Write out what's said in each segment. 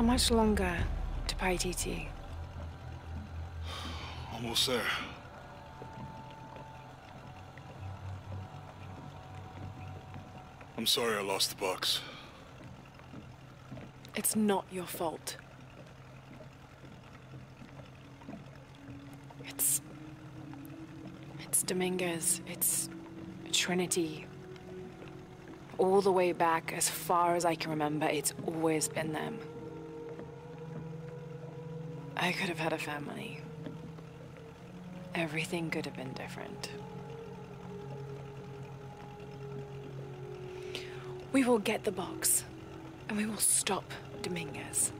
How much longer to Paititi? Almost there. I'm sorry I lost the box. It's not your fault. It's... It's Dominguez. It's Trinity. All the way back, as far as I can remember, it's always been them. I could have had a family. Everything could have been different. We will get the box, and we will stop Dominguez.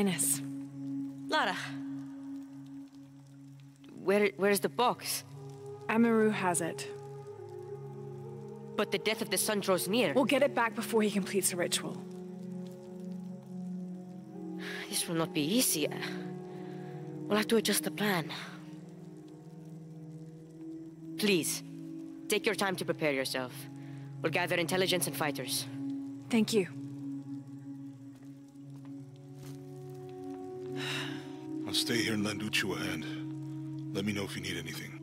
Highness. Lara. Where, where's the box? Amaru has it. But the death of the sun draws near. We'll get it back before he completes the ritual. This will not be easy. We'll have to adjust the plan. Please, take your time to prepare yourself. We'll gather intelligence and fighters. Thank you. Stay here and lend Uchu a hand. Let me know if you need anything.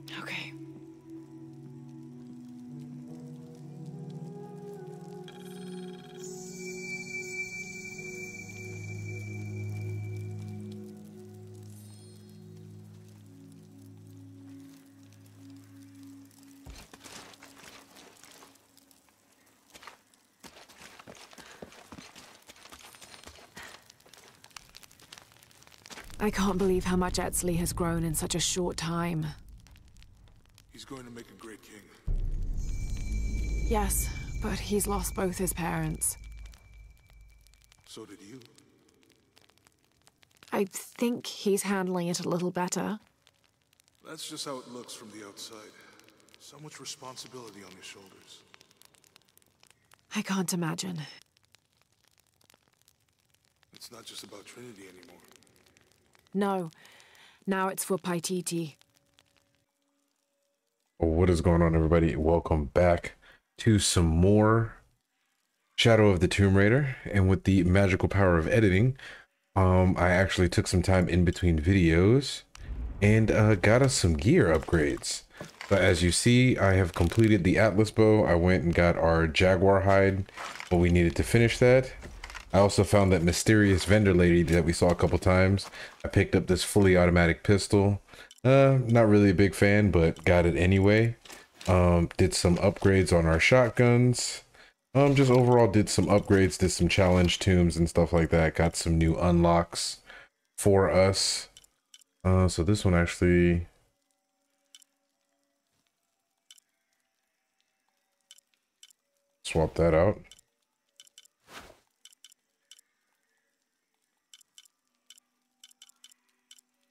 I can't believe how much Etzli has grown in such a short time. He's going to make a great king. Yes, but he's lost both his parents. So did you. I think he's handling it a little better. That's just how it looks from the outside. So much responsibility on your shoulders. I can't imagine. It's not just about Trinity anymore. No. Now it's for Paititi. What is going on, everybody? Welcome back to some more Shadow of the Tomb Raider. And with the magical power of editing, um, I actually took some time in between videos and uh, got us some gear upgrades. But as you see, I have completed the Atlas bow. I went and got our Jaguar hide, but we needed to finish that. I also found that mysterious vendor lady that we saw a couple times. I picked up this fully automatic pistol. Uh, not really a big fan, but got it anyway. Um, did some upgrades on our shotguns. Um, just overall did some upgrades, did some challenge tombs and stuff like that. Got some new unlocks for us. Uh, so this one actually swap that out.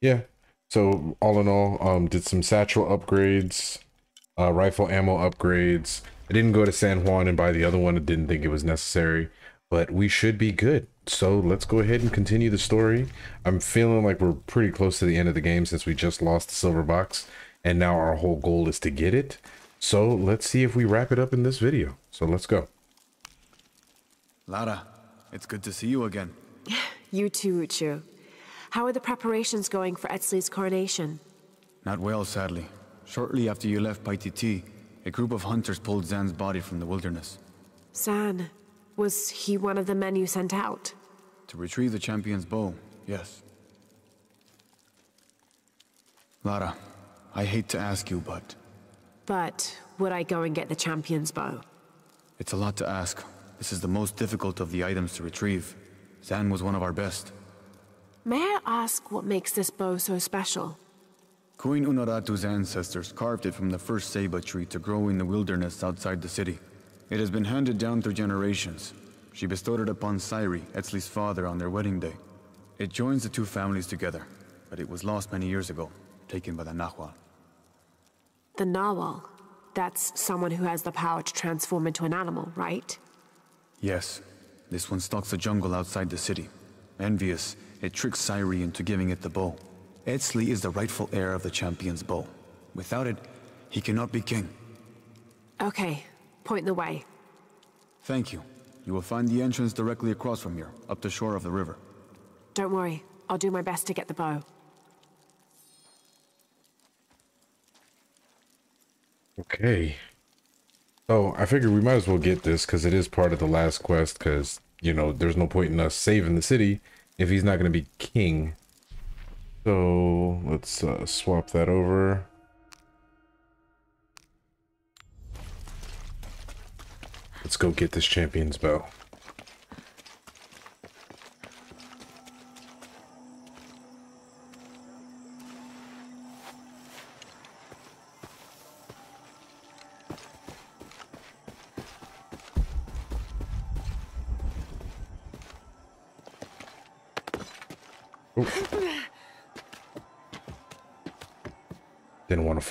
Yeah. So all in all, um, did some satchel upgrades, uh, rifle ammo upgrades. I didn't go to San Juan and buy the other one. I didn't think it was necessary, but we should be good. So let's go ahead and continue the story. I'm feeling like we're pretty close to the end of the game since we just lost the silver box, and now our whole goal is to get it. So let's see if we wrap it up in this video. So let's go. Lara, it's good to see you again. You too, Uchu. How are the preparations going for Etzli's coronation? Not well, sadly. Shortly after you left Paititi, a group of hunters pulled Zan's body from the wilderness. Zan, was he one of the men you sent out? To retrieve the champion's bow, yes. Lara, I hate to ask you, but But would I go and get the champion's bow? it's a lot to ask. This is the most difficult of the items to retrieve. Zan was one of our best. May I ask what makes this bow so special? Queen Unuratu's ancestors carved it from the first ceiba tree to grow in the wilderness outside the city. It has been handed down through generations. She bestowed it upon Sairi, Etzli's father, on their wedding day. It joins the two families together, but it was lost many years ago, taken by the Nahual. The Nahual. That's someone who has the power to transform into an animal, right? Yes. This one stalks the jungle outside the city. Envious, it tricks Sairi into giving it the bow. Etzli is the rightful heir of the champion's bow. Without it, he cannot be king. Okay, point the way. Thank you. You will find the entrance directly across from here, up the shore of the river. Don't worry, I'll do my best to get the bow. Okay. So I figured we might as well get this because it is part of the last quest because, you know, there's no point in us saving the city if he's not going to be king. So let's uh, swap that over. Let's go get this champion's bow.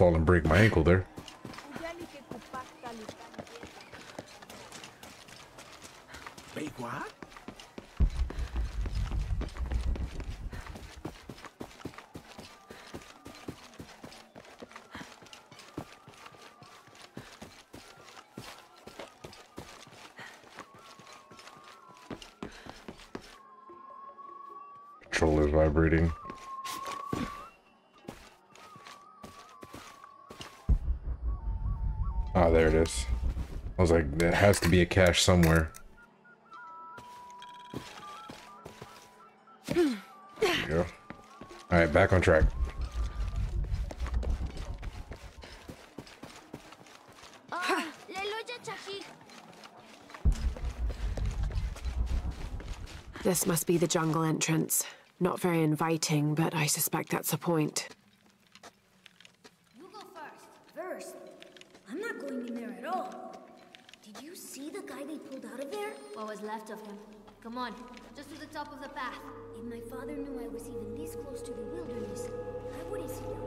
Fall and break my ankle there. Wait, what? Controller's vibrating. Ah, there it is. I was like, there has to be a cache somewhere. There go. Alright, back on track. This must be the jungle entrance. Not very inviting, but I suspect that's the point. You go first. First? I'm not going in there at all. Did you see the guy they pulled out of there? What was left of him? Come on, just to the top of the path. If my father knew I was even this close to the wilderness, I wouldn't sit down.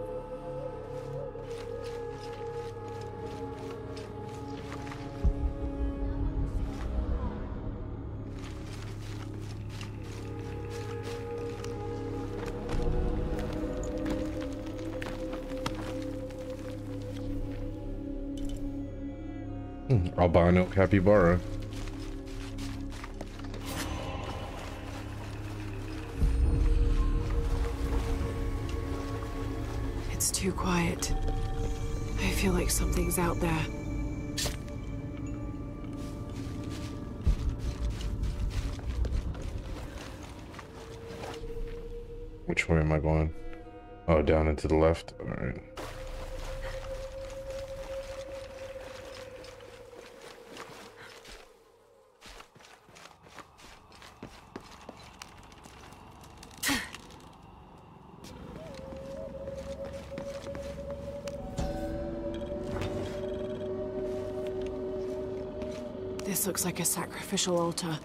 Hmm, Albino capybara. Something's out there. Which way am I going? Oh, down and to the left. Alright. Like a sacrificial altar.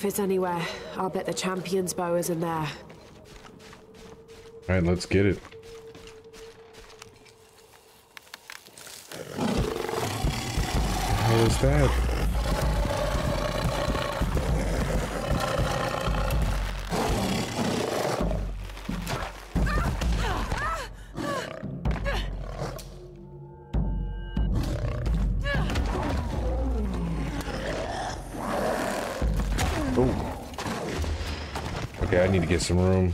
If it's anywhere, I'll bet the champion's bow is in there. Alright, let's get it. How is that? get some room.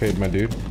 Okay, my dude.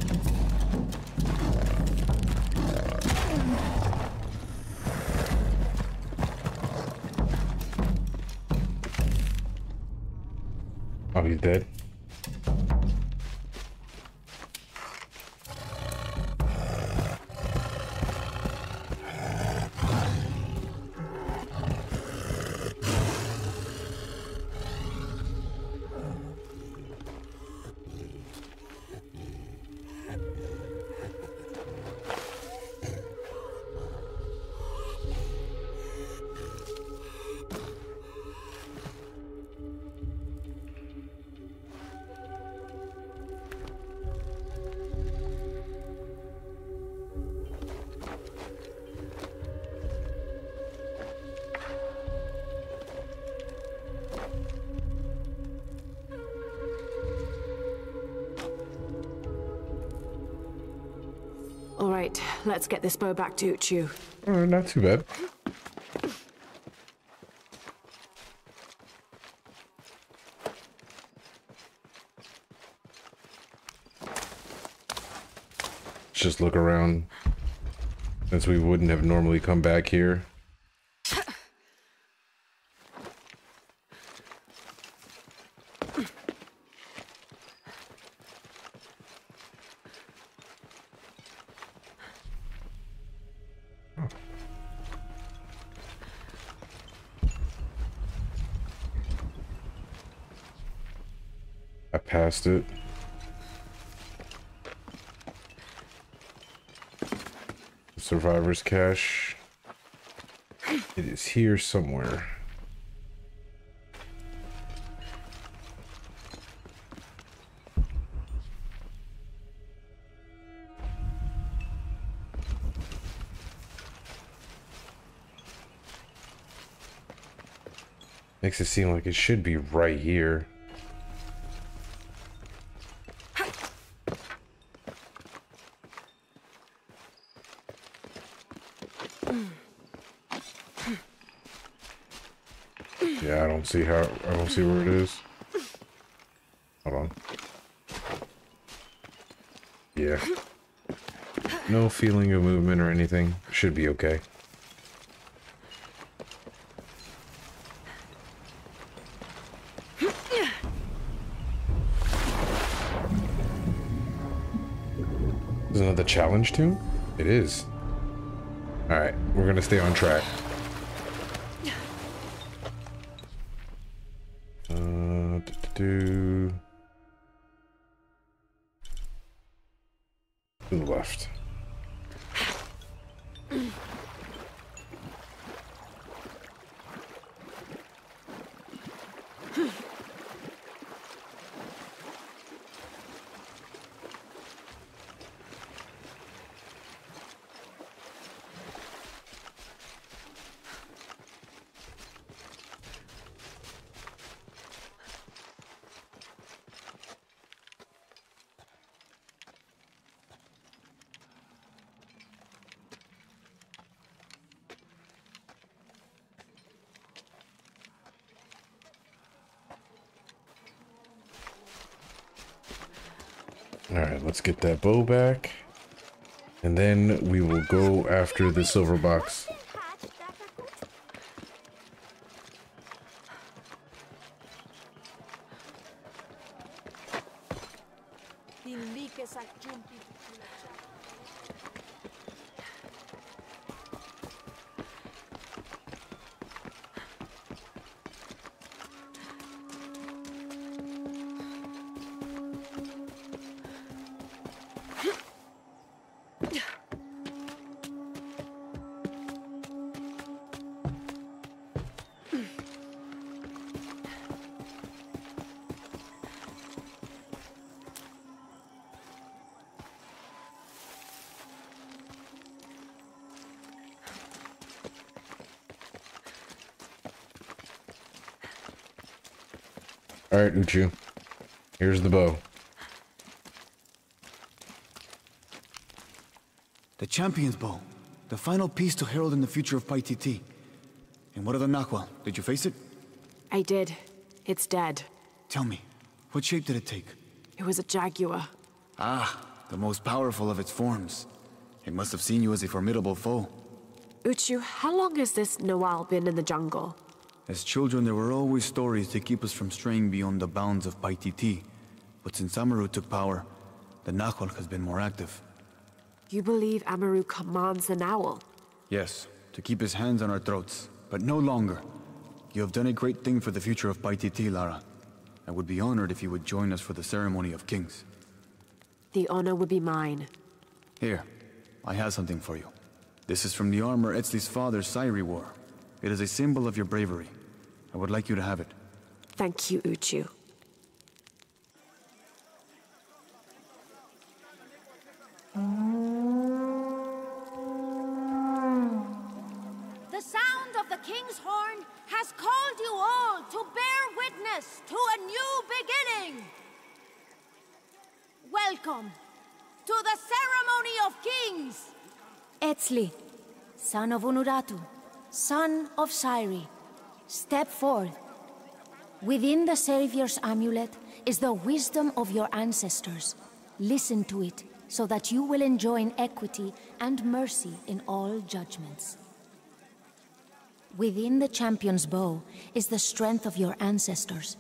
Let's get this bow back to Uchu. Oh, uh, not too bad. Just look around. Since we wouldn't have normally come back here. Passed it. Survivor's cache. It is here somewhere. Makes it seem like it should be right here. Yeah, I don't see how I don't see where it is. Hold on. Yeah. No feeling of movement or anything. Should be okay. Is another challenge tomb? It is. Alright, we're gonna stay on track. Do, to the left. Alright, let's get that bow back. And then we will go after the silver box. Alright, Uchu. Here's the bow. The Champion's Bow. The final piece to herald in the future of Paititi. And what of the Nahual? Did you face it? I did. It's dead. Tell me, what shape did it take? It was a jaguar. Ah, the most powerful of its forms. It must have seen you as a formidable foe. Uchu, how long has this Nahual been in the jungle? As children, there were always stories to keep us from straying beyond the bounds of Paititi. But since Amaru took power, the Nahual has been more active. You believe Amaru commands the Nahual? Yes, to keep his hands on our throats, but no longer. You have done a great thing for the future of Paititi, Lara. I would be honored if you would join us for the ceremony of kings. The honor would be mine. Here, I have something for you. This is from the armor Etzli's father, Sairi, wore. It is a symbol of your bravery. I would like you to have it. Thank you, Uchu. The sound of the king's horn has called you all to bear witness to a new beginning. Welcome to the ceremony of kings. Etzli, son of Unuratu, son of Sairi, step forth. Within the Savior's amulet is the wisdom of your ancestors. Listen to it so that you will enjoin equity and mercy in all judgments. Within the champion's bow is the strength of your ancestors.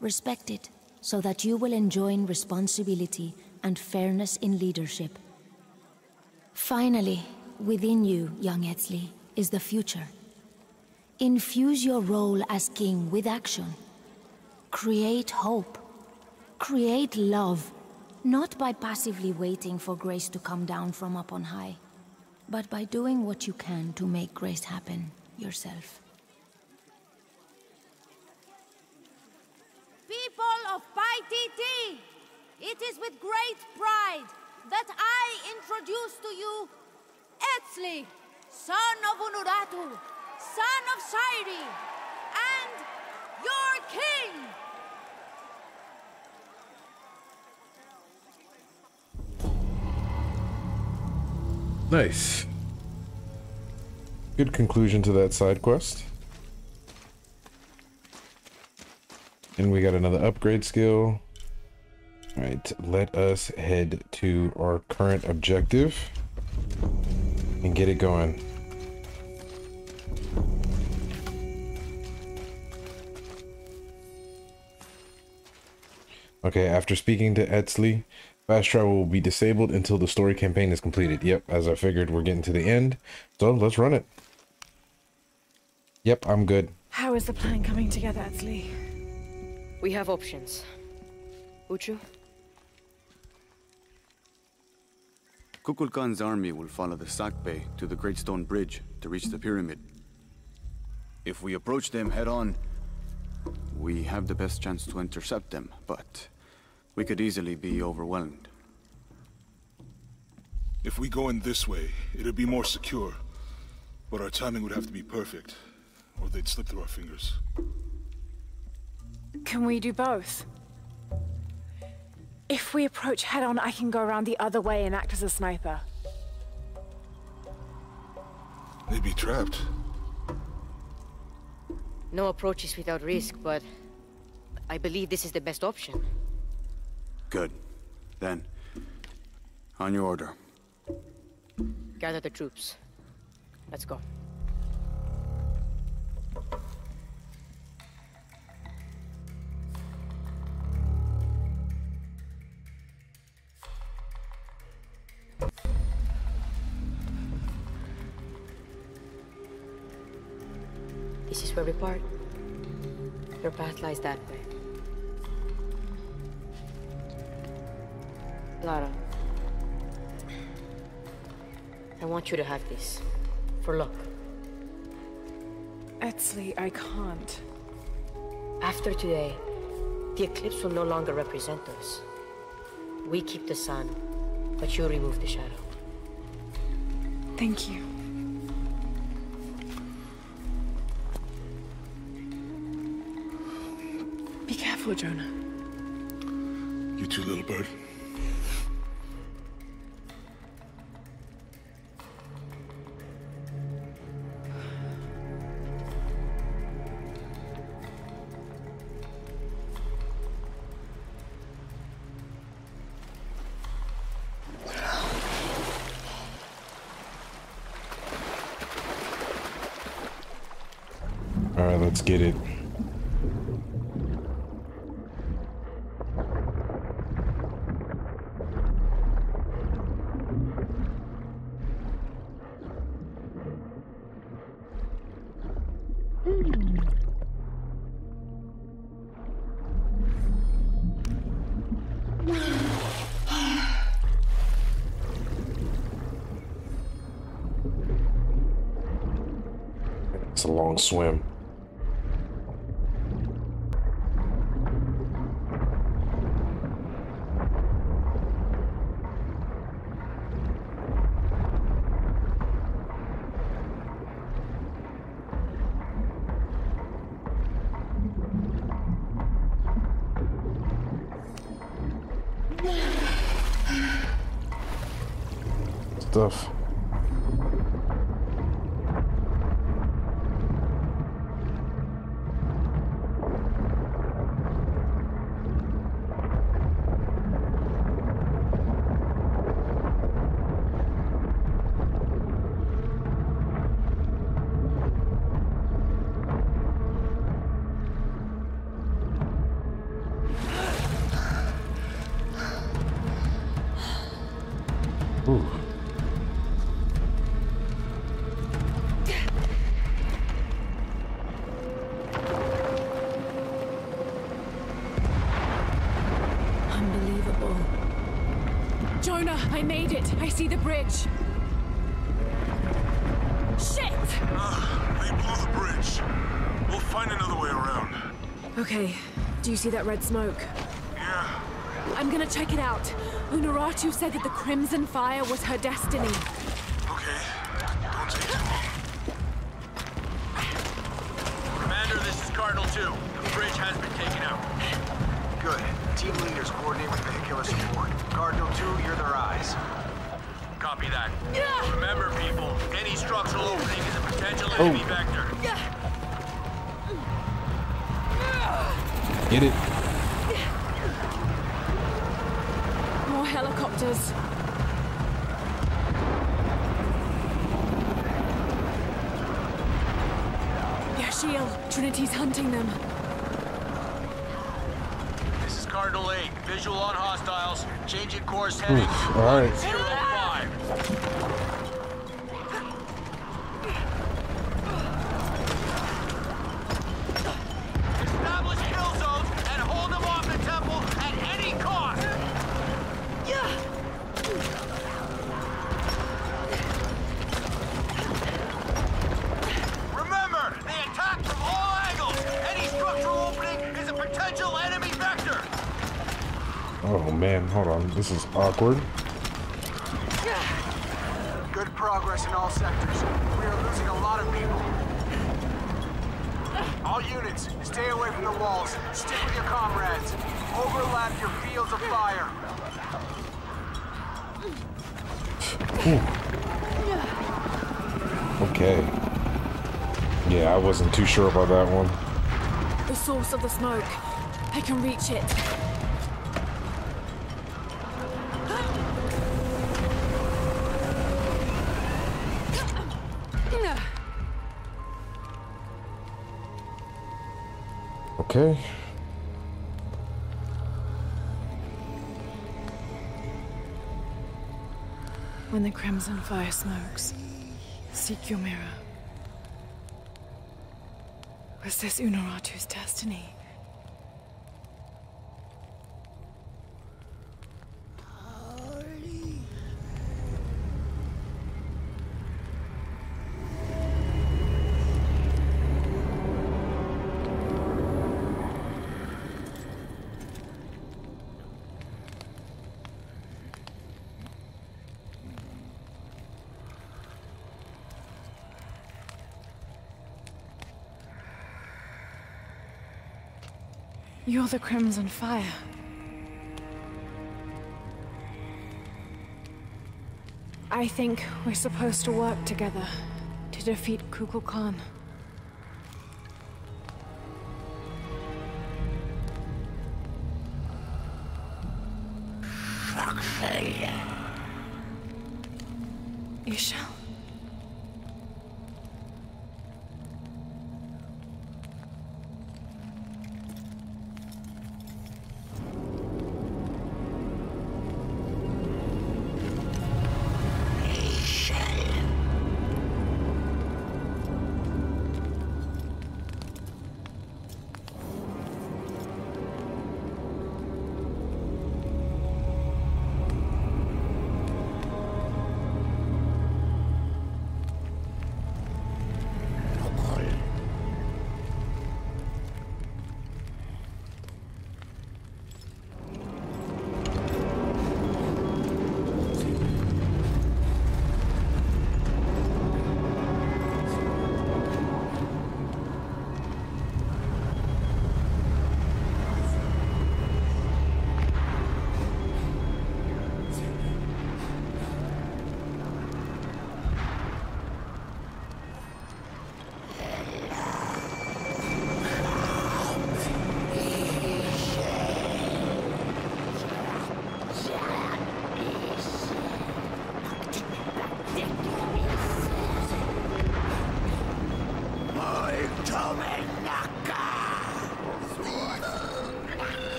Respect it so that you will enjoin responsibility and fairness in leadership. Finally, within you, young Etzli, is the future. Infuse your role as king with action. Create hope. Create love. Not by passively waiting for grace to come down from up on high, but by doing what you can to make grace happen yourself. People of Paititi, it is with great pride that I introduce to you Etzli, son of Unuratu, son of Sairi, and your king! Nice. Good conclusion to that side quest. And we got another upgrade skill. Alright, let us head to our current objective and get it going. Okay, after speaking to Etzli, fast travel will be disabled until the story campaign is completed. Yep, as I figured, we're getting to the end. So let's run it. Yep, I'm good. How is the plan coming together, Etzli? We have options. Uchu? Kukulkan's army will follow the Sakbe to the Great Stone Bridge to reach the pyramid. If we approach them head-on, we have the best chance to intercept them, but we could easily be overwhelmed. If we go in this way, it'd be more secure. But our timing would have to be perfect, or they'd slip through our fingers. Can we do both? If we approach head on, I can go around the other way and act as a sniper. They'd be trapped. No approach is without risk, but I believe this is the best option. Good. Then, on your order. Gather the troops. Let's go. Where we part. Your path lies that way. Lara. I want you to have this. For luck. Etzli, I can't. After today, the eclipse will no longer represent us. We keep the sun, but you remove the shadow. Thank you. You too, little bird. All right, let's get it. Long swim. Stuff. I made it. I see the bridge. Shit! Ah, they blew the bridge. We'll find another way around. Okay, do you see that red smoke? Yeah, I'm gonna check it out. Unuratu said that the Crimson Fire was her destiny. Oh man, hold on. This is awkward. Good progress in all sectors. We are losing a lot of people. All units, stay away from the walls. Stick with your comrades. Overlap your fields of fire. Okay. Yeah, I wasn't too sure about that one. The source of the smoke. I can reach it. Okay. When the crimson fire smokes, seek your mirror. Was this Unuratu's destiny? You're the Crimson Fire. I think we're supposed to work together to defeat Kukulkan. Ishal.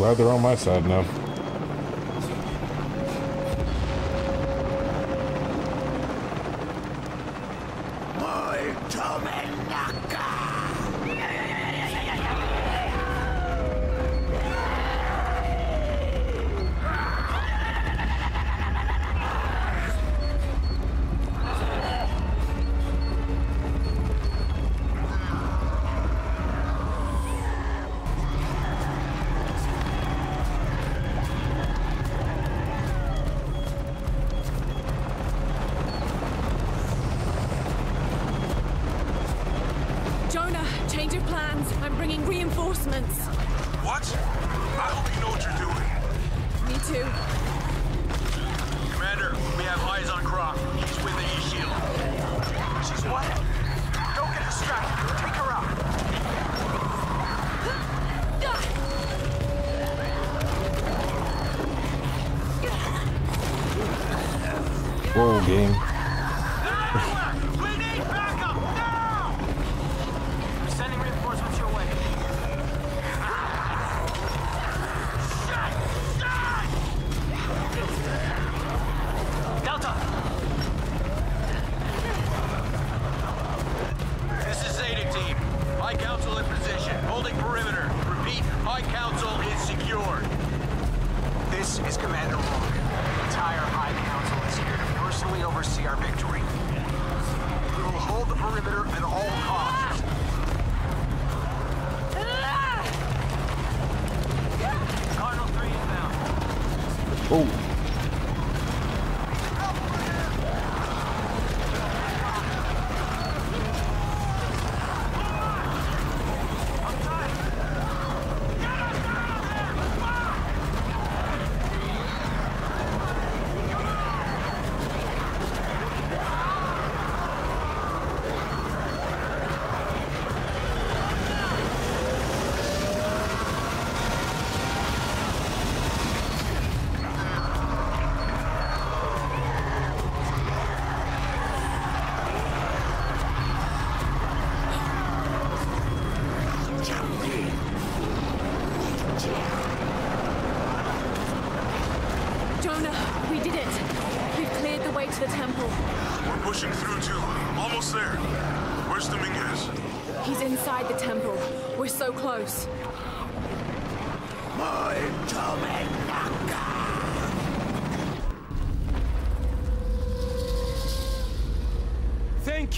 glad they're on my side now. My menacca!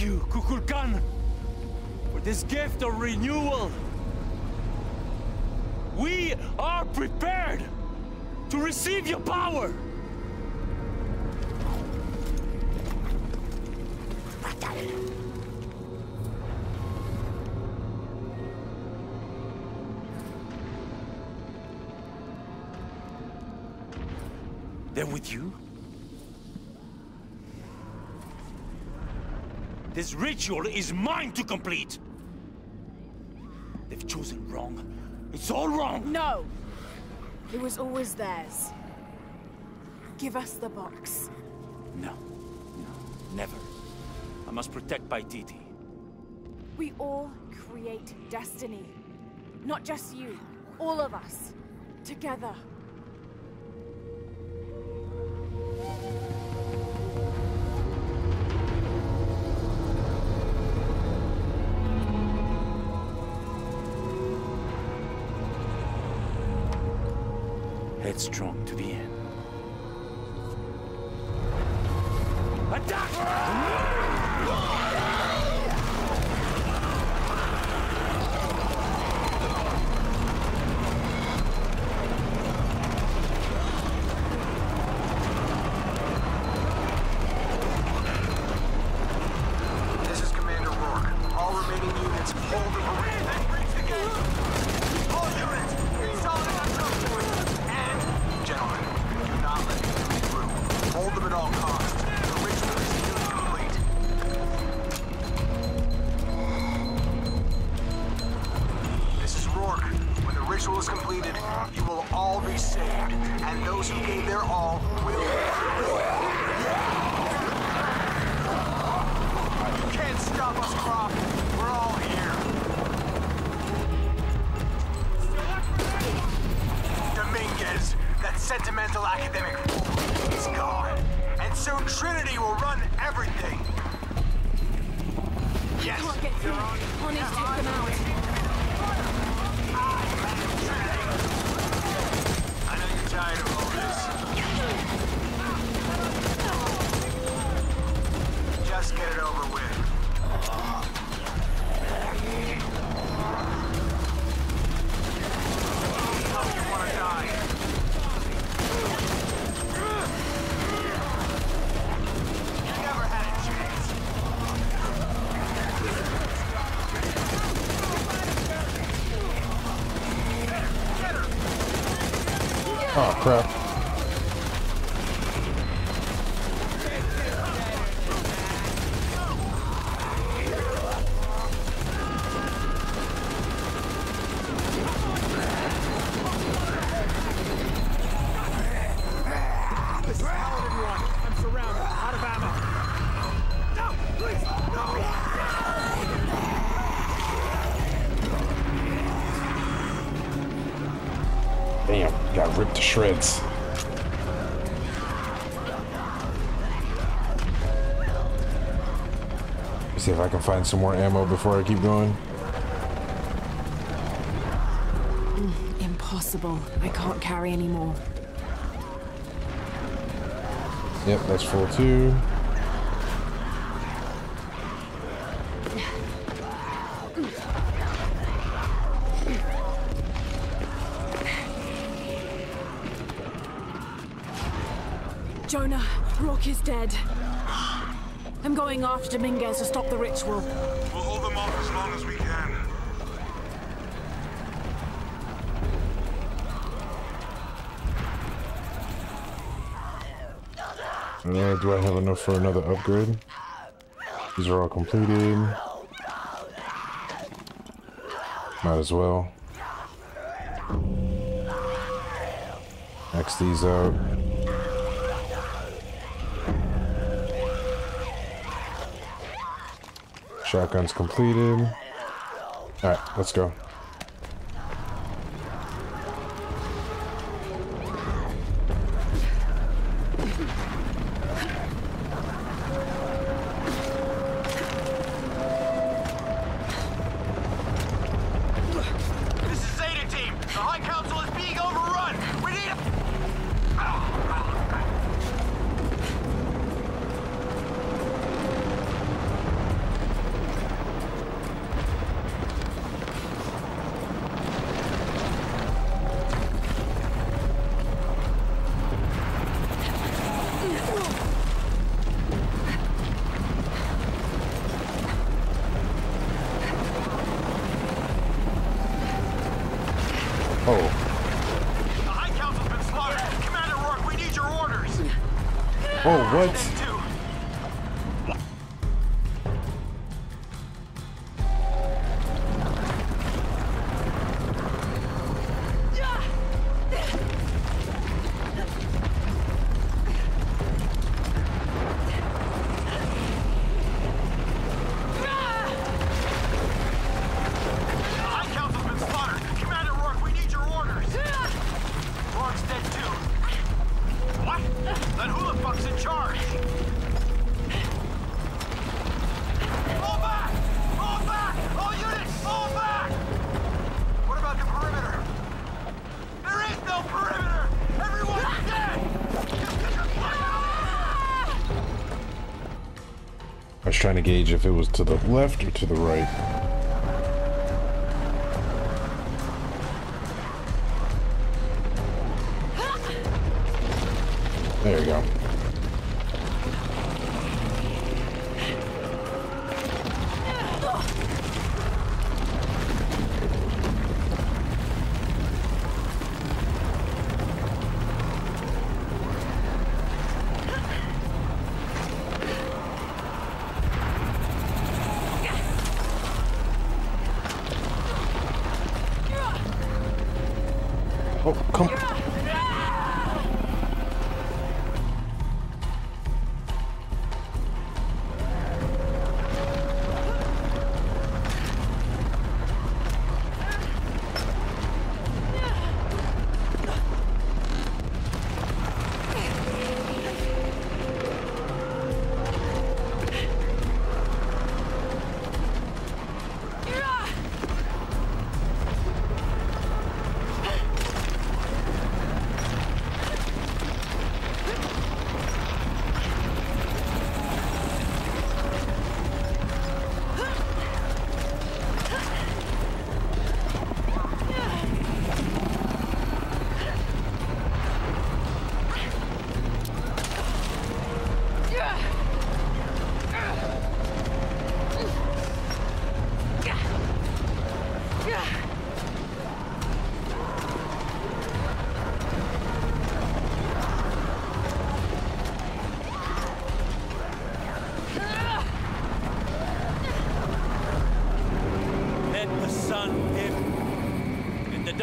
you, Kukulkan, for this gift of renewal. We are prepared to receive your power. Ritual is mine to complete! They've chosen wrong. It's all wrong! No! It was always theirs. Give us the box. No. No. Never. I must protect Paititi. We all create destiny. Not just you. All of us. Together. fight strong to the end. Crap. See if I can find some more ammo before I keep going. Impossible. I can't carry anymore. Yep, that's full too. Jonah, Rock is dead. I'm going after Dominguez to stop the ritual. We'll hold them off as long as we can. Uh, do I have enough for another upgrade? These are all completed. Might as well. Max these out. Shotgun's completed. Alright, let's go. Gauge if it was to the left or to the right.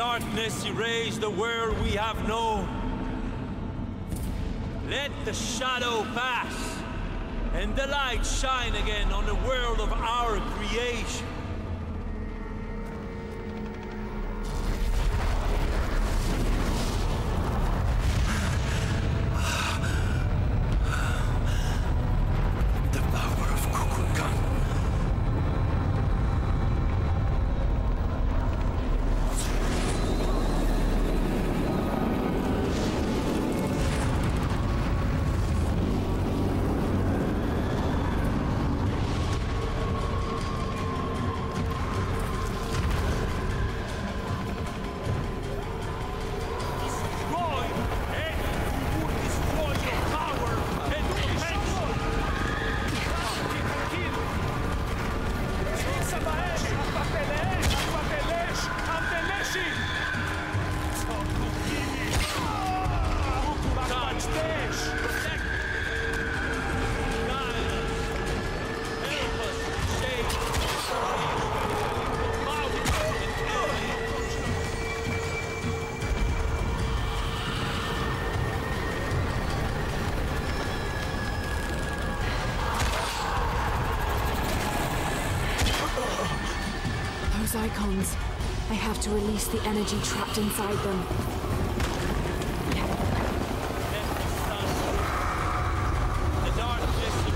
Darkness erase the world we have known. Let the shadow pass, and the light shine again on the world of our creation. The energy trapped inside them. The darkness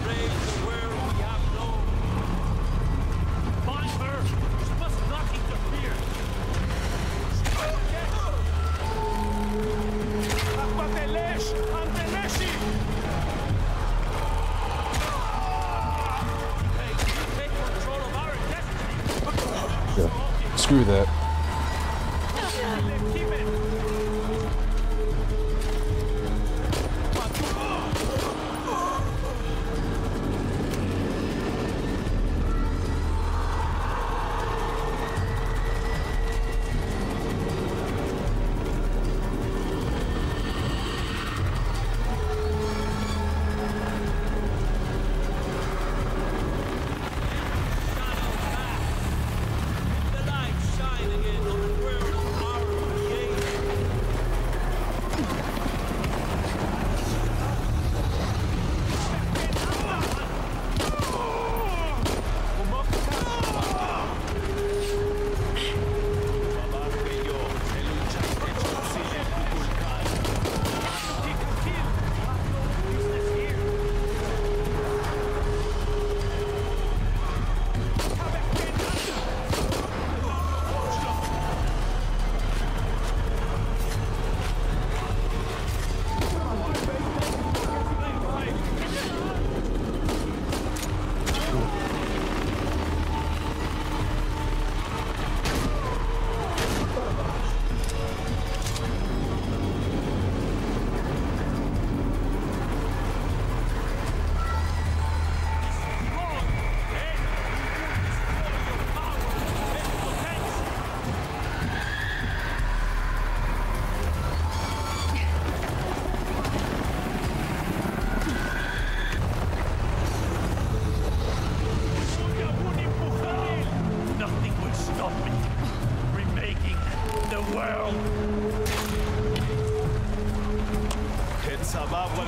the world.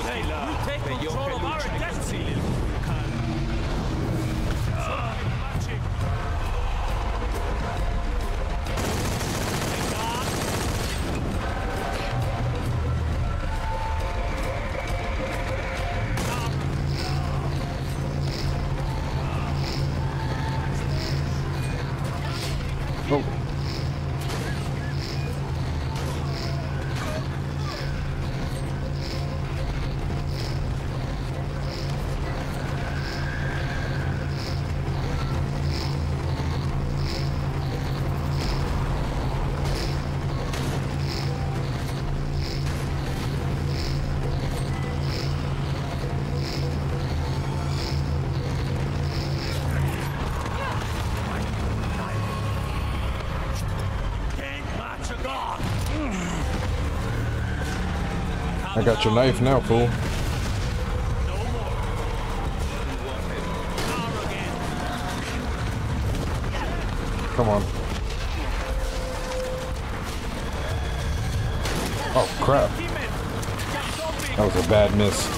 Hey, we take control of our destiny. got your knife now, fool. Come on. Oh, crap. That was a bad miss.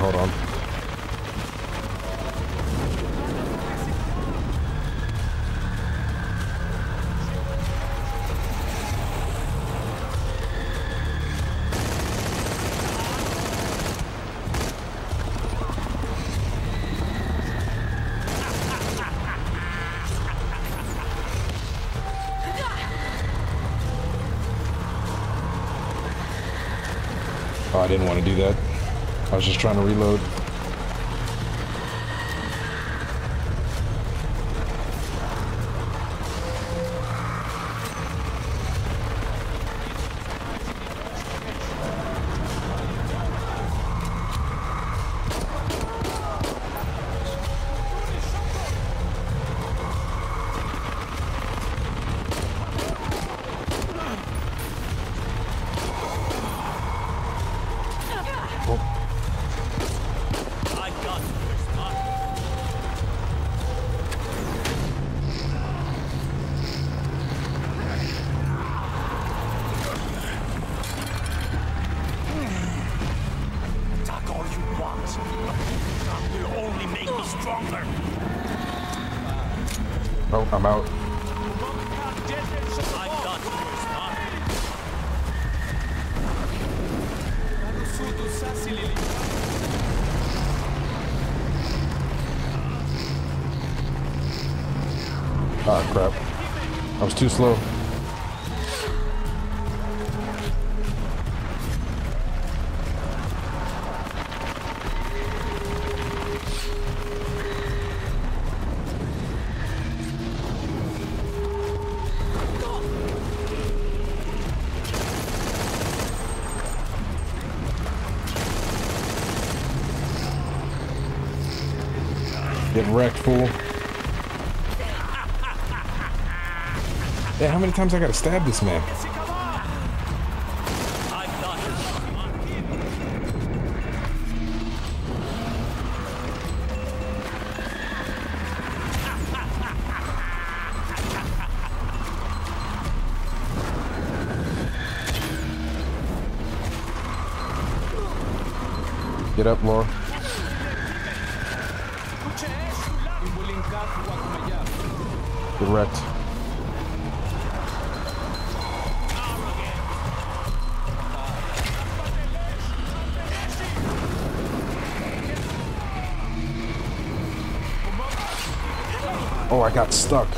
hold on. I didn't want to do that was just trying to reload. too slow. many times I gotta stab this man? Oh, I got stuck.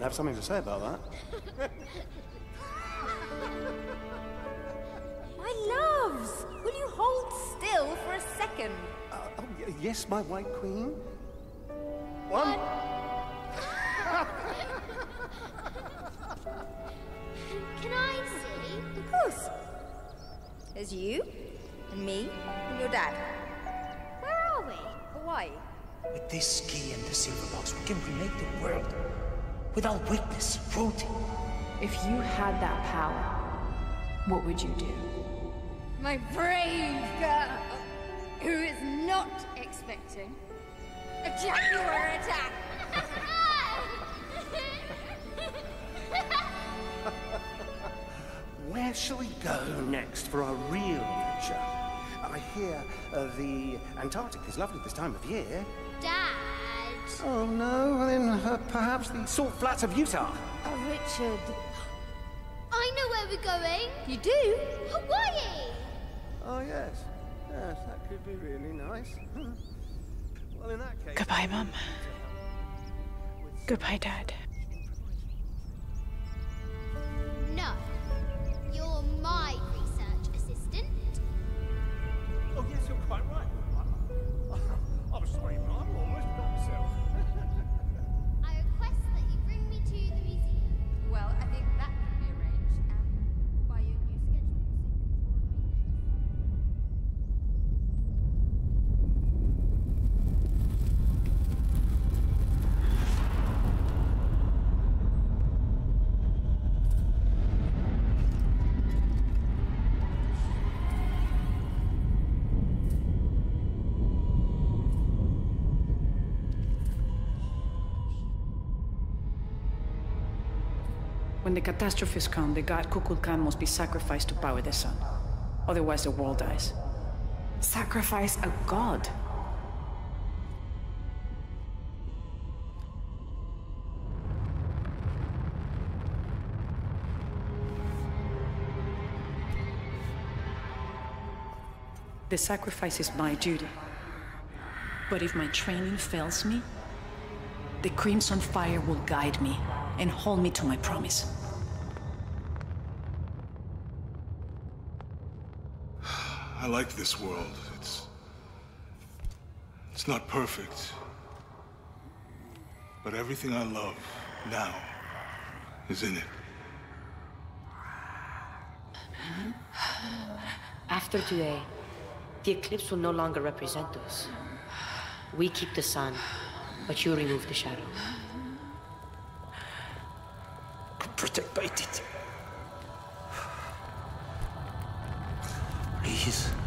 Think the might have something to say about that. My loves! Will you hold still for a second? Uh, oh, y- yes, my white queen. One. Can I see? Of course. There's you, and me, and your dad. Where are we? Hawaii. With this key and the silver box, we can remake the world. Without weakness, cruelty. If you had that power, what would you do? My brave girl, who is not expecting a Jaguar attack. Where shall we go next for our real adventure? I hear uh, the Antarctic is lovely this time of year. Dad. Oh no, then uh, perhaps the salt flats of Utah. Oh, Richard. I know where we're going. You do? Hawaii. Oh yes, yes, that could be really nice. well, in that case. Goodbye, Mum. Goodbye, Dad. No. You're my research assistant. Oh yes, you're quite right. I'm sorry, but I'm almost forgot myself. When the catastrophes come, the god Kukulkan must be sacrificed to power the sun. Otherwise, the world dies. Sacrifice a god? The sacrifice is my duty. But if my training fails me, the Crimson Fire will guide me and hold me to my promise. I like this world. It's... It's not perfect. But everything I love now is in it. After today, the eclipse will no longer represent us. We keep the sun, but you remove the shadow. Protect Paititi. Please. Please,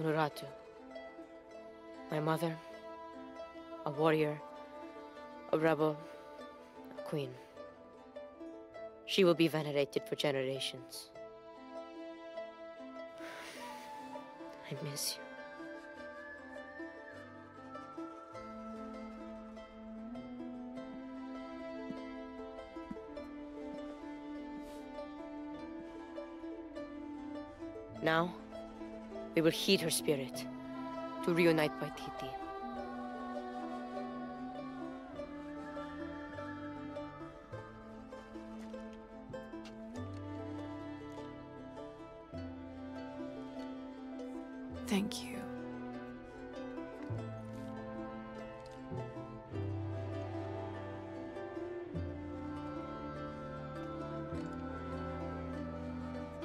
Unuratu. My mother, a warrior, a rebel, a queen. She will be venerated for generations. I miss you. Now, we will heed her spirit to reunite Paititi. Thank you.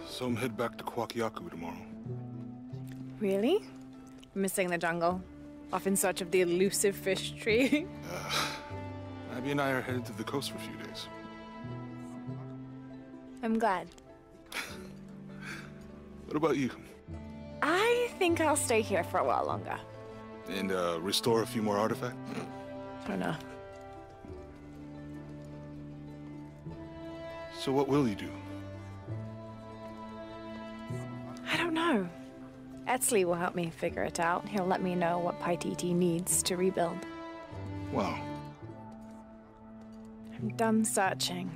So I'm head back to Kuwaq Yaku tomorrow. Really? Missing the jungle? Off in search of the elusive fish tree? Abby and I are headed to the coast for a few days. I'm glad. What about you? I think I'll stay here for a while longer. And uh, restore a few more artifacts? I don't know. So what will you do? I don't know. Etzli will help me figure it out. He'll let me know what Paititi needs to rebuild. Well. I'm done searching.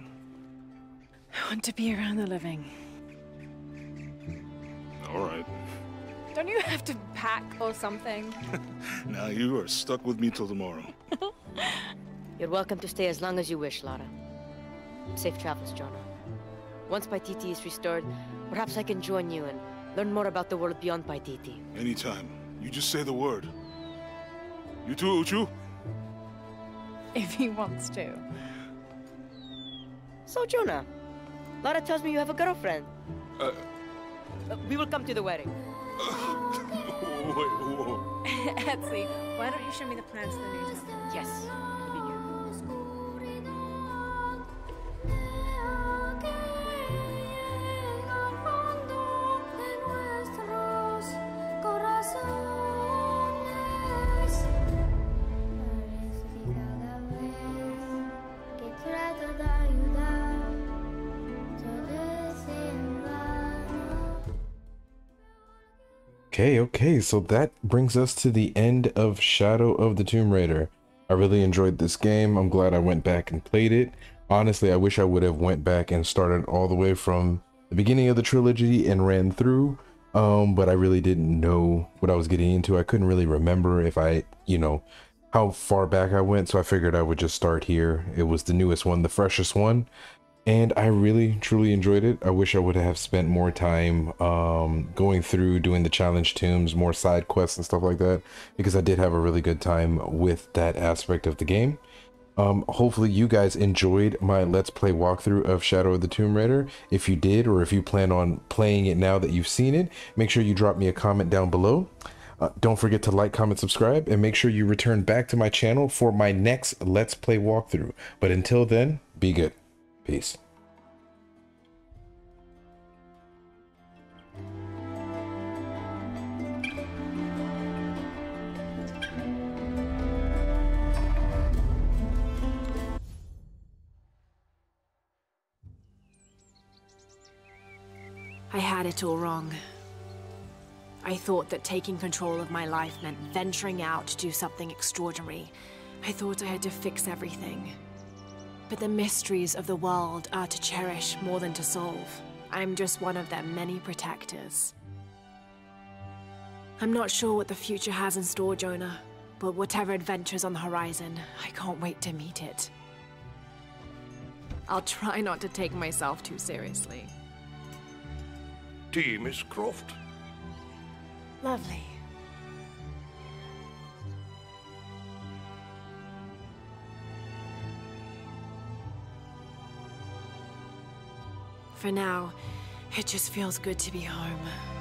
I want to be around the living. All right. Don't you have to pack or something? Now you are stuck with me till tomorrow. You're welcome to stay as long as you wish, Lara. Safe travels, Jonah. Once Paititi is restored, perhaps I can join you and learn more about the world beyond Paititi. Anytime. You just say the word. You too, Uchu? If he wants to. So, Jonah, Lara tells me you have a girlfriend. Uh, Uh, we will come to the wedding. wait, whoa. Etzli, why don't you show me the plans for the new town? Yes. Okay, okay, so that brings us to the end of Shadow of the Tomb Raider. I really enjoyed this game. I'm glad I went back and played it. Honestly, I wish I would have went back and started all the way from the beginning of the trilogy and ran through. Um, but I really didn't know what I was getting into. I couldn't really remember if I, you know, how far back I went, so I figured I would just start here. It was the newest one, the freshest one and I really truly enjoyed it. I wish I would have spent more time um, going through doing the challenge tombs, more side quests and stuff like that, because I did have a really good time with that aspect of the game. Um, hopefully you guys enjoyed my Let's Play walkthrough of Shadow of the Tomb Raider. If you did, or if you plan on playing it now that you've seen it, make sure you drop me a comment down below. Uh, don't forget to like, comment, subscribe, and make sure you return back to my channel for my next Let's Play walkthrough. But until then, be good. Peace. I had it all wrong. I thought that taking control of my life meant venturing out to do something extraordinary. I thought I had to fix everything. But the mysteries of the world are to cherish more than to solve. I'm just one of their many protectors. I'm not sure what the future has in store, Jonah, but whatever adventure's on the horizon, I can't wait to meet it. I'll try not to take myself too seriously. Tea, Miss Croft. Lovely. For now, it just feels good to be home.